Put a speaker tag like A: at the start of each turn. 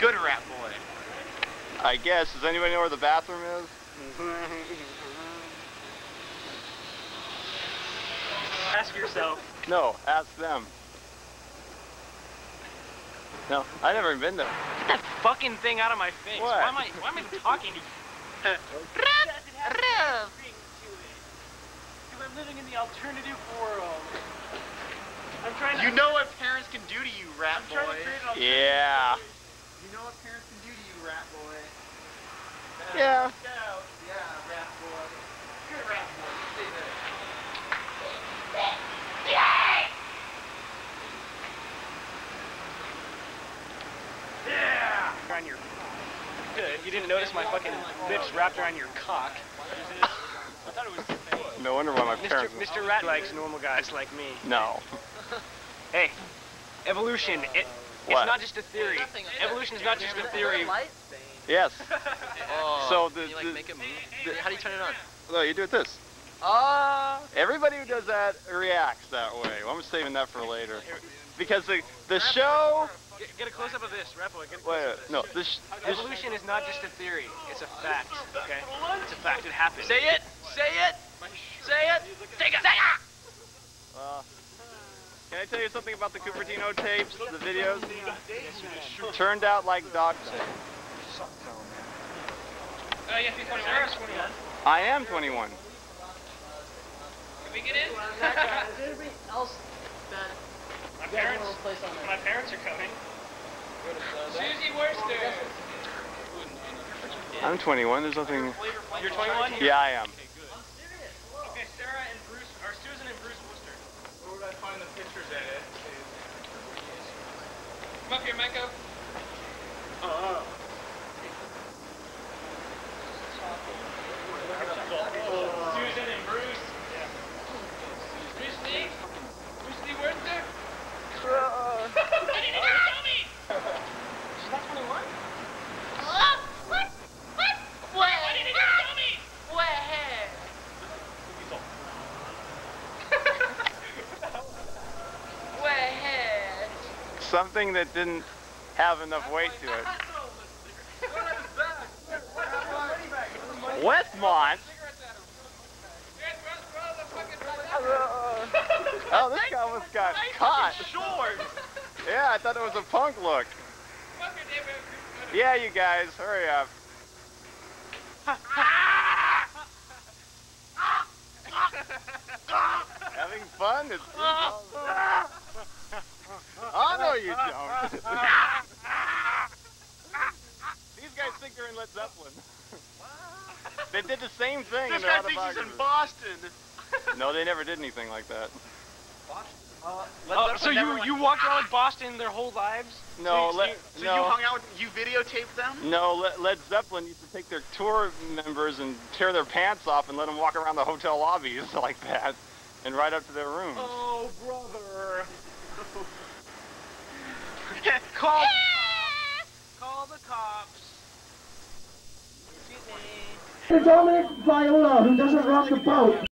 A: Good rat boy.
B: I guess. Does anybody know where the bathroom is?
C: Ask yourself.
B: No, ask them. No, I never been there.
C: Get that fucking thing out of my face.
B: What?
C: Why am I why am I talking to you? Because I'm living in the alternative world. I'm trying to
A: You know what parents can do to you, rat
C: I'm
A: boy.
C: to create an
B: Yeah.
A: You know what parents can do to you, rat boy.
B: Yeah.
A: Yeah, rat boy. You're a rat boy. Stay there.
C: Yeah. Around your Good. You didn't notice my fucking lips wrapped around your cock. I thought it was
B: No wonder why my
C: Mr.
B: parents.
C: Mr. Rat likes normal guys like me.
B: No.
C: Hey, evolution. It,
B: What?
C: it's not just a theory. Evolution is not just a theory.
B: Yes.
D: Oh,
B: So the-
D: you like
B: the-
D: make it move? How do you turn it on?
B: No, you do it this.
D: Ah.
B: Everybody who does that reacts that way. Well, I'm saving that for later. Because the the show.
C: Get, get a close up of this, Rappo. Get a close
B: Wait,
C: up of this.
B: no. This. sh- this
C: Evolution is not just a theory. It's a fact. Okay. It's a fact. It happened.
D: Say it. Say it. Say it. Take it. Say it.
B: Uh, can I tell you something about the Cupertino tapes, the videos? Turned out like dog shit.
C: Uh, you have to be 21.
B: I am 21.
C: Can we get in?
E: Anybody else that
C: My parents.
E: want place on
C: My parents are coming. Susie Worcester.
B: I'm 21. There's nothing.
C: You're 21.
B: Yeah, I am.
C: Okay, Sarah and Bruce, or Susan and Bruce Worcester.
A: Where would I find the pictures at?
C: Come up here, Mako. Susan and Bruce. Bruce Lee? Bruce Lee Worcester? Why didn't you tell me? She's not 21?
F: What? What? What? What?
C: Why didn't you tell me?
F: What? What?
B: Something that didn't have enough weight to it. Westmont. Oh, this guy almost got caught. Yeah, I thought it was a punk look. Yeah, you guys, hurry up. Having fun? It's Oh no, you don't. These guys think they're in Led Zeppelin. they did the same thing in
A: This
B: their
A: guy thinks he's in. Boston.
B: No, they never did anything like that.
C: Oh, so you you walked around with Boston their whole lives?
B: No,
A: so
B: Le-
A: you, so
B: no.
A: you hung out, with- you videotaped them?
B: No, Le- Led Zeppelin used to take their tour members and tear their pants off and let them walk around the hotel lobbies like that and right up to their rooms.
C: Oh, brother. Call the cops. Call the cops.
E: Dominic Viola, who doesn't rock the boat.